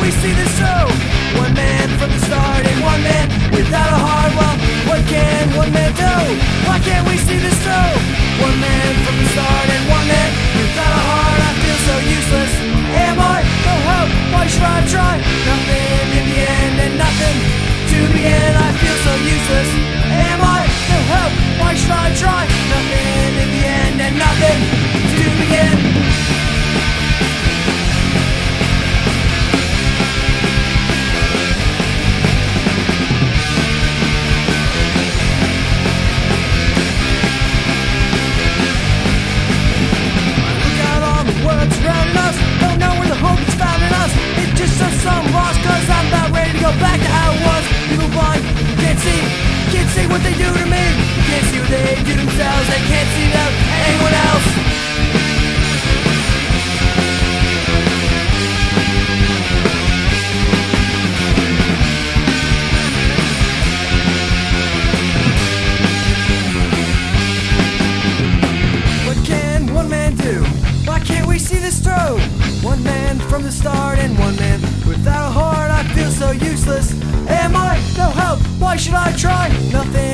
we see the show. What they do to me. Can't see what they do themselves. They can't see that anyone else. What can one man do? Why can't we see this through? One man from the start and one man without a heart. I feel so useless. Am I? No help. Why should I try? Nothing